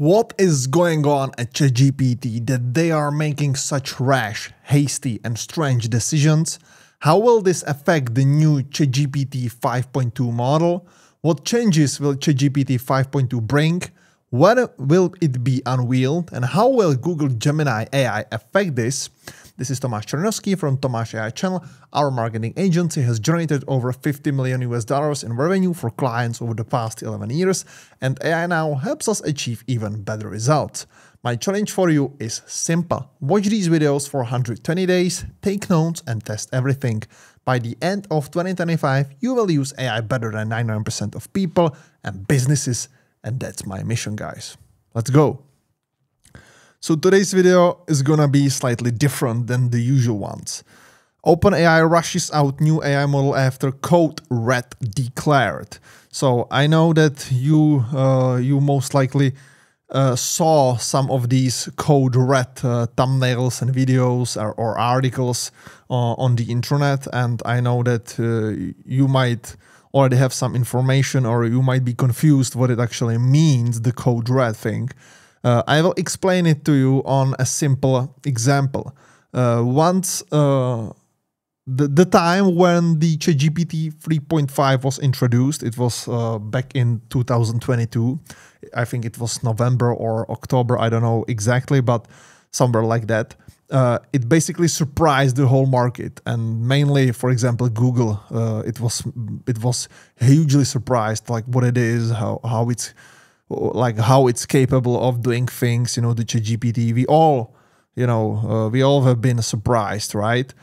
What is going on at ChatGPT that they are making such rash, hasty, and strange decisions? How will this affect the new ChatGPT 5.2 model? What changes will ChatGPT 5.2 bring? When will it be unveiled? And how will Google Gemini AI affect this? This is Tomasz Czerniowski from Tomasz AI channel. Our marketing agency has generated over 50 million US dollars in revenue for clients over the past 11 years, and AI now helps us achieve even better results. My challenge for you is simple. Watch these videos for 120 days, take notes and test everything. By the end of 2025, you will use AI better than 99% of people and businesses, and that's my mission, guys. Let's go. So today's video is gonna be slightly different than the usual ones. OpenAI rushes out new AI model after Code Red declared. So I know that you uh, you most likely uh, saw some of these Code Red uh, thumbnails and videos or, or articles uh, on the internet, and I know that uh, you might already have some information or you might be confused what it actually means, the Code Red thing. Uh, I will explain it to you on a simple example. Uh, once uh, the, the time when the ChatGPT 3.5 was introduced, it was uh, back in 2022. I think it was November or October, I don't know exactly, but somewhere like that. Uh, it basically surprised the whole market, and mainly, for example, Google. Uh, it was it was hugely surprised, like what it is, how how it's like how it's capable of doing things, you know, the ChatGPT. We all, you know, uh, we all have been surprised, right?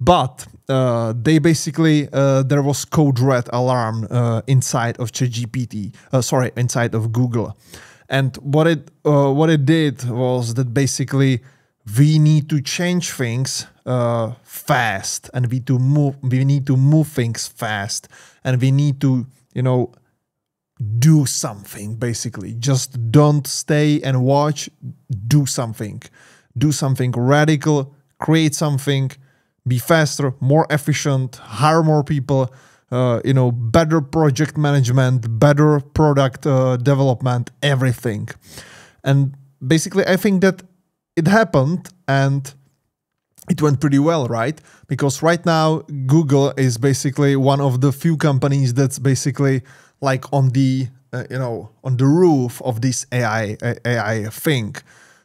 But uh, they basically uh, there was code red alarm uh, inside of ChatGPT, uh, sorry, inside of Google, and what it uh, what it did was that basically we need to change things fast, and we to move we need to move things fast, and we need to you know do something basically. Just don't stay and watch. Do something. Do something radical. Create something. Be faster more efficient hire more people. Uh, you know better project management better product uh, development everything. And basically i think that it happened and it went pretty well, right? Because right now Google is basically one of the few companies that's basically like on the uh, you know on the roof of this AI AI thing,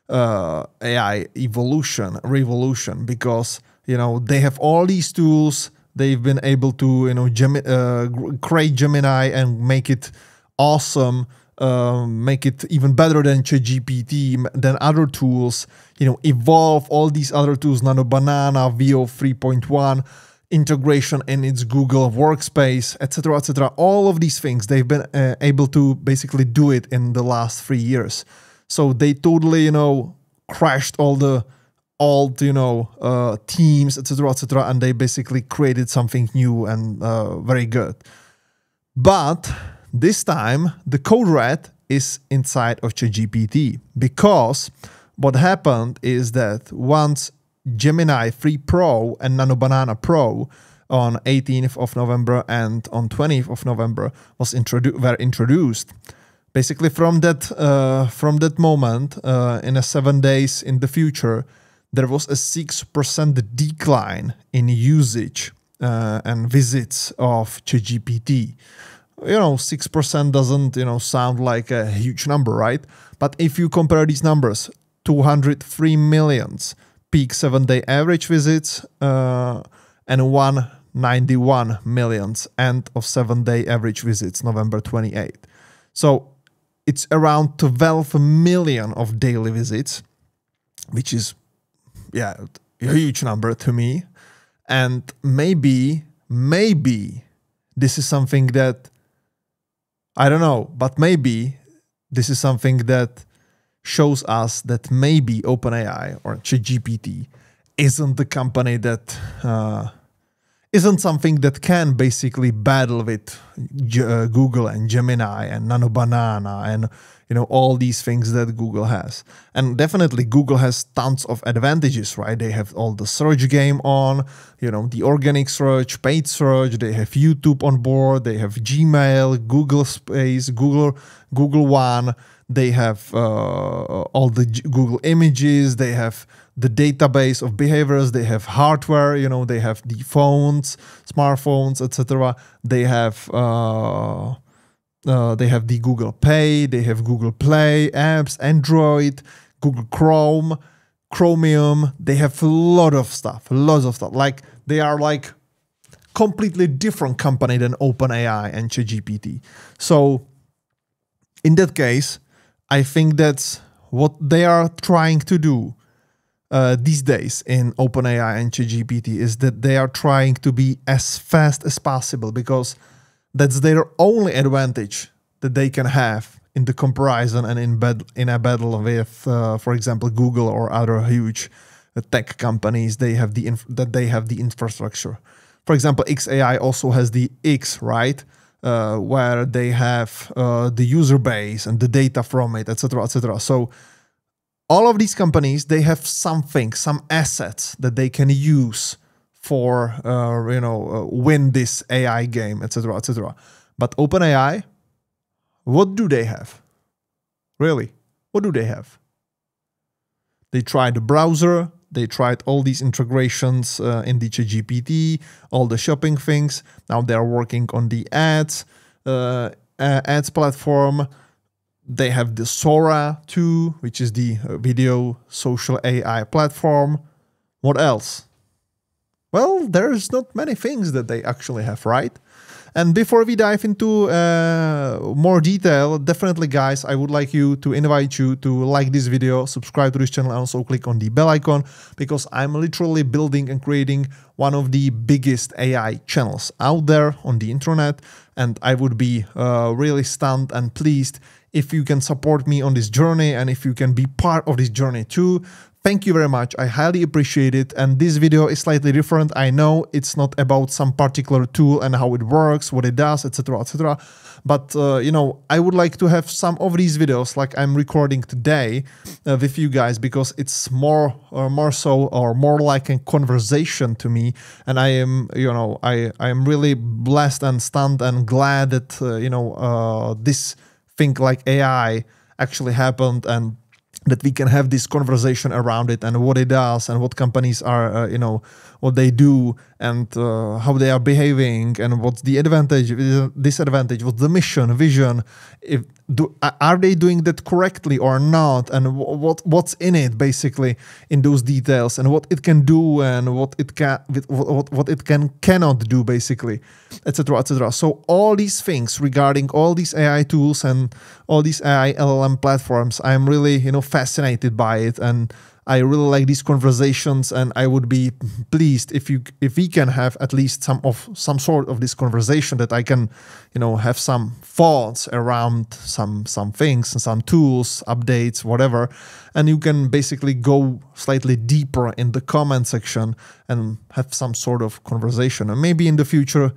uh, AI evolution revolution because you know they have all these tools. They've been able to you know uh, create Gemini and make it awesome. Um, make it even better than ChatGPT, than other tools, you know, evolve all these other tools, Nano Banana, Veo 3.1, integration in its Google Workspace, etc., etc. All of these things they've been uh, able to basically do it in the last three years. So they totally, you know, crashed all the old, you know, uh, teams, etc., etc., and they basically created something new and uh, very good. But this time, the code red is inside of ChatGPT because what happened is that once Gemini 3 Pro and Nano Banana Pro on 18th of November and on 20th of November was introdu- were introduced. Basically, from that uh, from that moment, uh, in a seven days in the future, there was a six percent decline in usage uh, and visits of ChatGPT. You know, six percent doesn't you know sound like a huge number, right? But if you compare these numbers, 203 millions peak seven day average visits uh, and 191 millions end of seven day average visits, November 28. So it's around 12 million of daily visits, which is, yeah, a huge number to me. And maybe, maybe this is something that I don't know, but maybe this is something that shows us that maybe OpenAI or ChatGPT isn't the company that uh, not something that can basically battle with uh, Google and Gemini and Nano Banana and you know all these things that google has. And definitely google has tons of advantages right? They have all the search game on you know the organic search paid search they have youtube on board they have gmail google space google google one they have uh, all the google images they have the database of behaviors they have hardware you know they have the phones smartphones etc they have uh, uh, they have the Google Pay, they have Google Play apps, Android, Google Chrome, Chromium. They have a lot of stuff, lots of stuff. Like they are like completely different company than OpenAI and ChatGPT. So in that case, I think that's what they are trying to do uh, these days in OpenAI and ChatGPT is that they are trying to be as fast as possible because that's their only advantage that they can have in the comparison and in bed in a battle with, uh, for example, Google or other huge uh, tech companies. They have the that they have the infrastructure. For example, XAI also has the X right, uh, where they have uh, the user base and the data from it, etc., etc. So all of these companies they have something, some assets that they can use for uh, you know uh, win this AI game, etc., etc. But OpenAI, what do they have? Really, what do they have? They tried the browser. They tried all these integrations uh, in the GPT, all the shopping things. Now they are working on the ads, uh, ads platform. They have the Sora 2, which is the uh, video social AI platform. What else? Well, there's not many things that they actually have, right? And before we dive into uh, more detail, definitely guys, I would like you to invite you to like this video, subscribe to this channel and also click on the bell icon because I'm literally building and creating one of the biggest AI channels out there on the internet. And I would be uh, really stunned and pleased if you can support me on this journey and if you can be part of this journey too. Thank you very much. I highly appreciate it. And this video is slightly different. I know it's not about some particular tool and how it works, what it does, etc., etc. But uh, you know, I would like to have some of these videos, like I'm recording today, uh, with you guys because it's more or more so or more like a conversation to me. And I am, you know, I I am really blessed and stunned and glad that uh, you know uh, this thing like AI actually happened and that we can have this conversation around it and what it does and what companies are uh, you know what they do and uh, how they are behaving and what's the advantage disadvantage what's the mission vision if do are they doing that correctly or not? And what what's in it basically in those details? And what it can do and what it can what, what it can cannot do basically etc etc so all these things regarding all these ai tools and all these ai llm platforms i'm really you know fascinated by it. And I really like these conversations, and I would be pleased if you if we can have at least some of some sort of this conversation that I can, you know, have some thoughts around some some things and some tools, updates, whatever, and you can basically go slightly deeper in the comment section and have some sort of conversation, and maybe in the future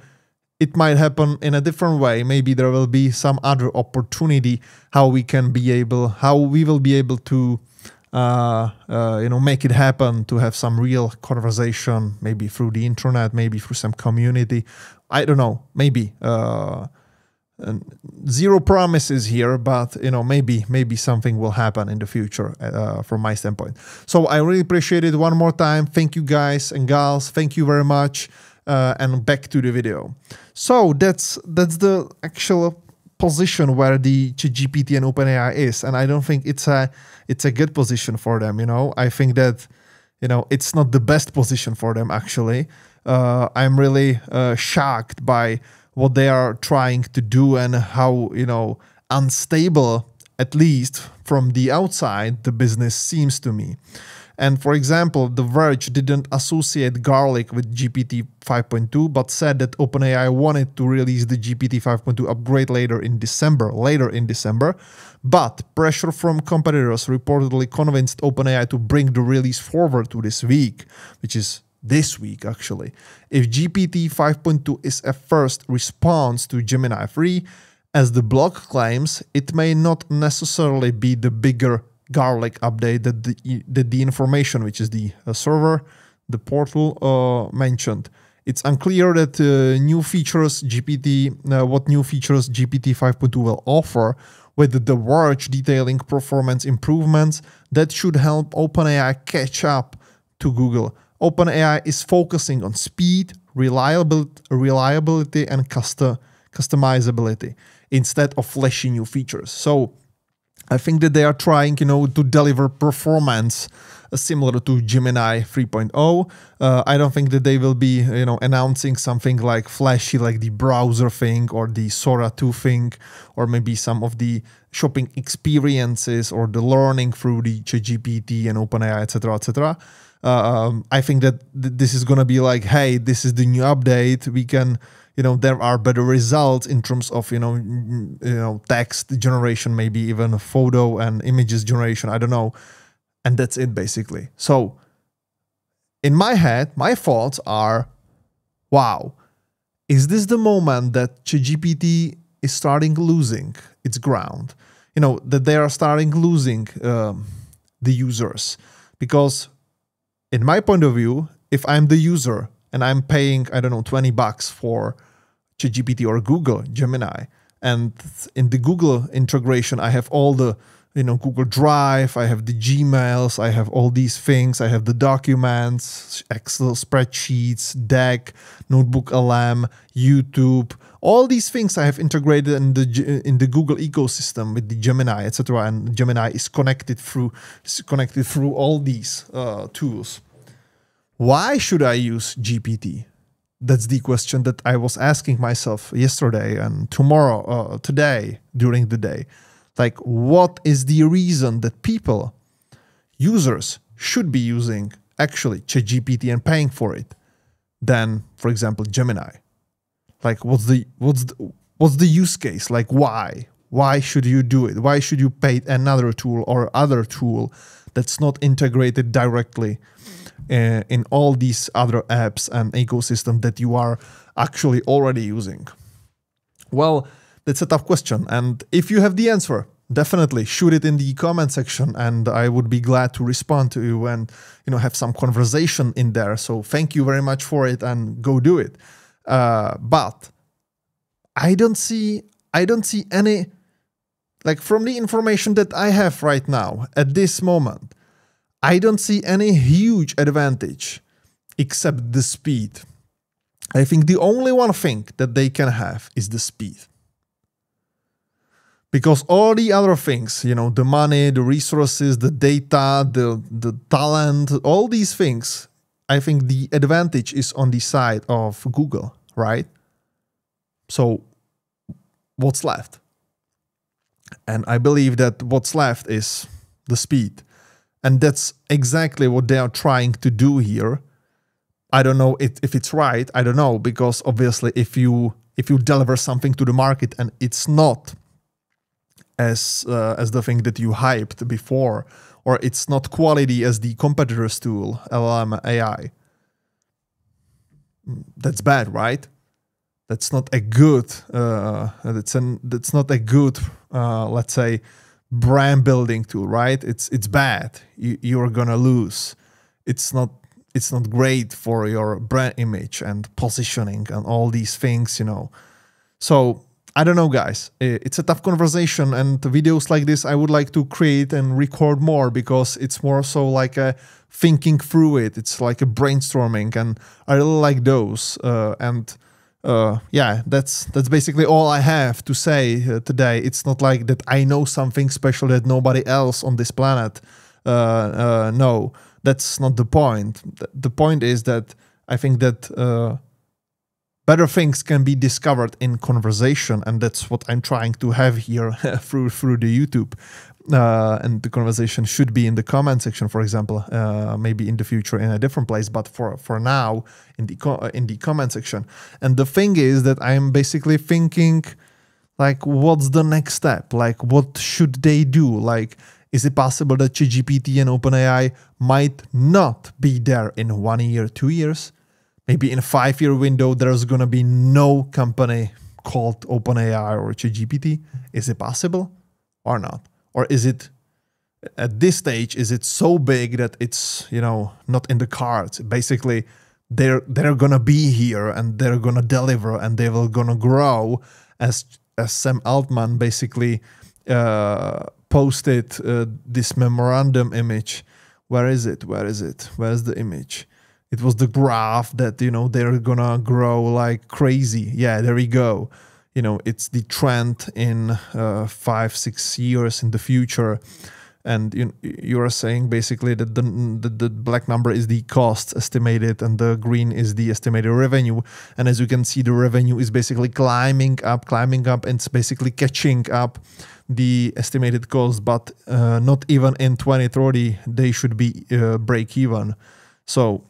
it might happen in a different way. Maybe there will be some other opportunity how we can be able, how we will be able to uh, uh, you know, make it happen to have some real conversation, maybe through the internet, maybe through some community. I don't know, maybe. Uh, zero promises here, but you know, maybe maybe something will happen in the future uh, from my standpoint. So I really appreciate it one more time. Thank you guys and gals. Thank you very much. Uh, and back to the video. So that's that's the actual position where the GPT and OpenAI is, and I don't think it's a it's a good position for them. You know, I think that you know it's not the best position for them actually. Uh, I'm really uh, shocked by what they are trying to do and how you know unstable, at least from the outside, the business seems to me. And for example, The Verge didn't associate Garlic with GPT 5.2, but said that OpenAI wanted to release the GPT 5.2 upgrade later in December. Later in December, but pressure from competitors reportedly convinced OpenAI to bring the release forward to this week, which is this week actually. If GPT 5.2 is a first response to Gemini 3, as the blog claims, it may not necessarily be the bigger garlic update that the, that the information, which is the uh, server, the portal uh, mentioned. It's unclear that uh, new features GPT, uh, what new features GPT 5.2 will offer, with the Verge detailing performance improvements that should help OpenAI catch up to Google. OpenAI is focusing on speed, reliability, reliability and custom, customizability instead of flashy new features. So I think that they are trying, you know, to deliver performance uh, similar to Gemini 3.0. Uh, I don't think that they will be, you know, announcing something like flashy, like the browser thing or the Sora 2 thing, or maybe some of the shopping experiences or the learning through the ChatGPT and OpenAI, etc., etc. Uh, um, I think that th- this is gonna be like, hey, this is the new update. We can you know there are better results in terms of you know you know text generation maybe even photo and images generation i don't know and that's it basically so in my head my thoughts are wow is this the moment that ChatGPT is starting losing its ground you know that they are starting losing um, the users because in my point of view if i'm the user and I'm paying, I don't know, 20 bucks for ChatGPT or Google Gemini. And in the Google integration, I have all the, you know, Google Drive, I have the Gmails, I have all these things, I have the documents, Excel spreadsheets, Deck, Notebook LM, YouTube, all these things I have integrated in the in the Google ecosystem with the Gemini, etc. And Gemini is connected through is connected through all these uh, tools. Why should I use GPT? That's the question that I was asking myself yesterday and tomorrow, uh, today, during the day. Like, what is the reason that people, users, should be using actually ChatGPT and paying for it than, for example, Gemini? Like, what's the what's the, what's the use case? Like, why? Why should you do it? Why should you pay another tool or other tool that's not integrated directly uh, in all these other apps and ecosystem that you are actually already using? Well, that's a tough question. And if you have the answer, definitely shoot it in the comment section and I would be glad to respond to you and you know have some conversation in there. So thank you very much for it and go do it. Uh, but I don't see I don't see any like from the information that I have right now at this moment, I don't see any huge advantage except the speed. I think the only one thing that they can have is the speed. Because all the other things, you know, the money, the resources, the data, the, the talent, all these things, I think the advantage is on the side of Google, right? So what's left? And I believe that what's left is the speed. And that's exactly what they are trying to do here. I don't know if, if it's right. I don't know because obviously if you if you deliver something to the market and it's not as uh, as the thing that you hyped before or it's not quality as the competitor's tool LLM AI that's bad right that's not a good uh, that's an that's not a good uh, let's say brand building tool, right? It's it's bad. You, you're gonna lose. It's not it's not great for your brand image and positioning and all these things, you know. So I don't know, guys. It's a tough conversation, and videos like this I would like to create and record more because it's more so like a thinking through it. It's like a brainstorming, and I really like those. Uh, and uh, yeah, that's that's basically all I have to say uh, today. It's not like that I know something special that nobody else on this planet uh, uh no. That's not the point. The point is that I think that uh, better things can be discovered in conversation, and that's what I'm trying to have here through through the YouTube uh, and the conversation should be in the comment section, for example, uh, maybe in the future in a different place, but for for now in the in the comment section. And the thing is that I'm basically thinking, like, what's the next step? Like, what should they do? Like, is it possible that ChatGPT and OpenAI might not be there in one year, two years? Maybe in a five-year window, there's gonna be no company called OpenAI or ChatGPT? Is it possible or not? Or is it at this stage is it so big that it's you know not in the cards? Basically they're they're gonna be here and they're gonna deliver and they will gonna grow as as sam altman basically uh, posted uh, this memorandum image. Where is it? Where is it? Where's the image it was the graph that you know they're gonna grow like crazy. Yeah there we go. You know it's the trend in uh, five six years in the future. And you you are saying basically that the, the, the black number is the cost estimated and the green is the estimated revenue. And as you can see the revenue is basically climbing up climbing up and it's basically catching up the estimated cost. But uh, not even in 2030 they should be uh, break even. So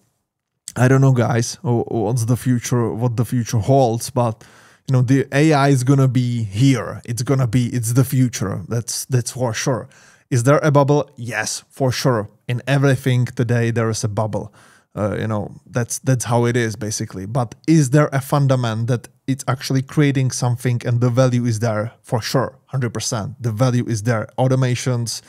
i don't know guys what's the future what the future holds but you know the ai is gonna be here it's gonna be it's the future that's that's for sure is there a bubble? Yes, for sure. In everything today, there is a bubble. Uh, you know that's that's how it is basically. But is there a fundament that it's actually creating something and the value is there for sure, hundred percent. The value is there. Automations,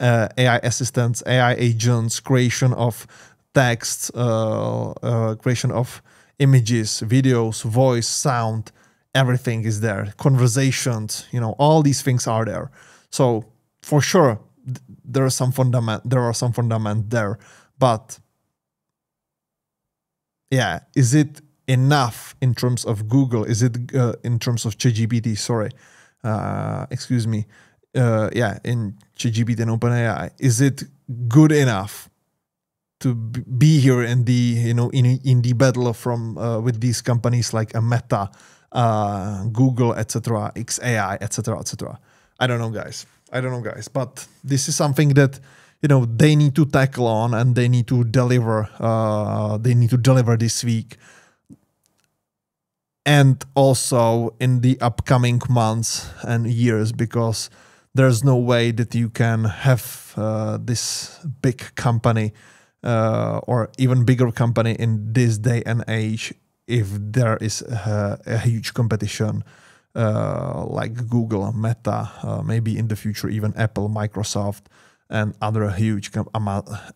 uh, AI assistants, AI agents, creation of text, uh, uh, creation of images, videos, voice, sound, everything is there. Conversations, you know, all these things are there. So for sure there are some fundament there are some fundament there but yeah is it enough in terms of google is it uh, in terms of ChatGPT sorry uh, excuse me uh, yeah in ChatGPT and OpenAI is it good enough to be here in the you know in in the battle from uh, with these companies like a Meta, uh, Google, etc., XAI, etc., etc. I don't know, guys. I don't know, guys, but this is something that you know they need to tackle on and they need to deliver. Uh, they need to deliver this week, and also in the upcoming months and years, because there's no way that you can have uh, this big company uh, or even bigger company in this day and age if there is a, a huge competition uh, like Google, Meta, uh, maybe in the future even Apple, Microsoft, and other huge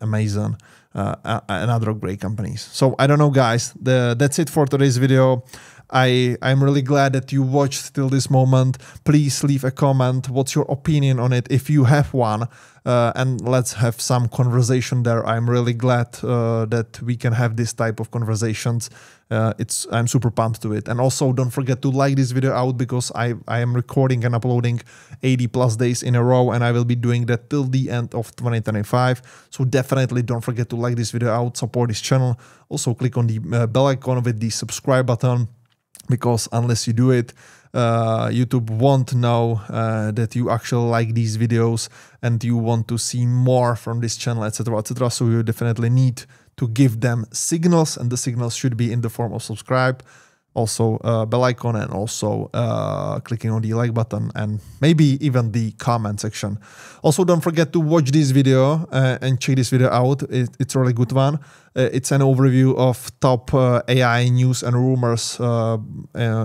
Amazon uh, and other great companies. So I don't know, guys. The, that's it for today's video. I I'm really glad that you watched till this moment. Please leave a comment. What's your opinion on it if you have one? Uh, and let's have some conversation there. I'm really glad uh, that we can have this type of conversations. Uh, it's I'm super pumped to it. And also don't forget to like this video out because I I am recording and uploading 80 plus days in a row, and I will be doing that till the end of 2025. So definitely don't forget to like this video out, support this channel. Also click on the uh, bell icon with the subscribe button because unless you do it, uh, YouTube won't know uh, that you actually like these videos and you want to see more from this channel, etc., etc. So you definitely need to give them signals, and the signals should be in the form of subscribe also uh, bell icon and also uh, clicking on the like button and maybe even the comment section. Also, don't forget to watch this video uh, and check this video out. It, it's a really good one. Uh, it's an overview of top uh, AI news and rumors uh,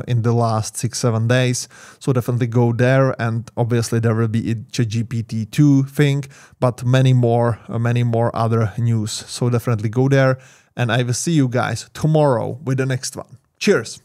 in the last six, seven days. So definitely go there. And obviously there will be a ChatGPT 2 thing, but many more, many more other news. So definitely go there. And I will see you guys tomorrow with the next one. Cheers.